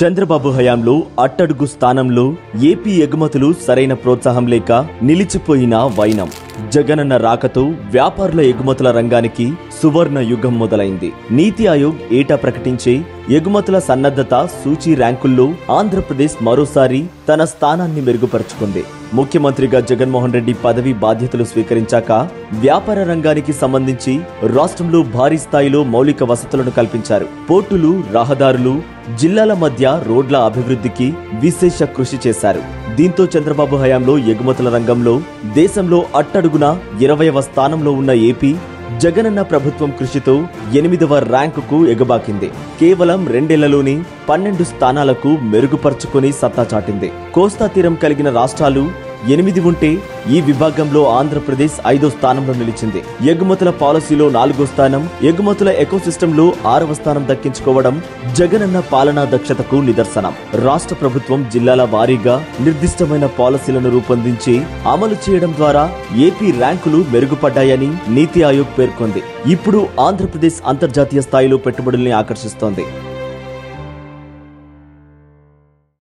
చంద్రబాబు హయాంలో అట్టడుగు స్థానంలో ఏపీ ఎగుమతులు సరైన ప్రోత్సాహం లేక నిలిచిపోయిన వైనం. జగనన్న రాకతో వ్యాపారుల ఎగుమతుల రంగానికి సువర్ణ యుగం మొదలైంది. నీతి ఆయోగ్ ఏటా ప్రకటించే ఎగుమతుల సన్నద్ధత సూచీ ర్యాంకుల్లో ఆంధ్రప్రదేశ్ మరోసారి తన స్థానాన్ని మెరుగుపరుచుకుంది. ముఖ్యమంత్రిగా జగన్మోహన్ రెడ్డి పదవి బాధ్యతలు స్వీకరించాక వ్యాపార రంగానికి సంబంధించి రాష్ట్రంలో భారీ స్థాయిలో మౌలిక వసతులను కల్పించారు. పోర్టులు రహదారులు జిల్లాల మధ్య రోడ్ల అభివృద్ధికి విశేష కృషి చేశారు. దీంతో చంద్రబాబు హయాంలో ఎగుమతుల రంగంలో దేశంలో అట్టడుగున ఇరవైవ స్థానంలో ఉన్న ఏపీ జగనన్న ప్రభుత్వం కృషితో ఎనిమిదవ ర్యాంకుకు ఎగబాకింది. కేవలం రెండేళ్ళలోని పన్నెండు స్థానాలకు మెరుగుపరుచుకుని సత్తా చాటింది. కోస్తా తీరం కలిగిన రాష్ట్రాలు ఎనిమిది ఉంటే ఈ విభాగంలో ఆంధ్రప్రదేశ్ ఐదో స్థానంలో నిలిచింది. ఎగుమతుల పాలసీలో నాలుగో స్థానం ఎగుమతుల ఎకోసిస్టంలో ఆరవ స్థానం దక్కించుకోవడం జగనన్న పాలనా దక్షతకు నిదర్శనం. రాష్ట్ర ప్రభుత్వం జిల్లాల వారీగా నిర్దిష్టమైన పాలసీలను రూపొందించి అమలు చేయడం ద్వారా ఏపీ ర్యాంకులు మెరుగుపడ్డాయని నీతి ఆయోగ్ పేర్కొంది. ఇప్పుడు ఆంధ్రప్రదేశ్ అంతర్జాతీయ స్థాయిలో పెట్టుబడుల్ని ఆకర్షిస్తోంది.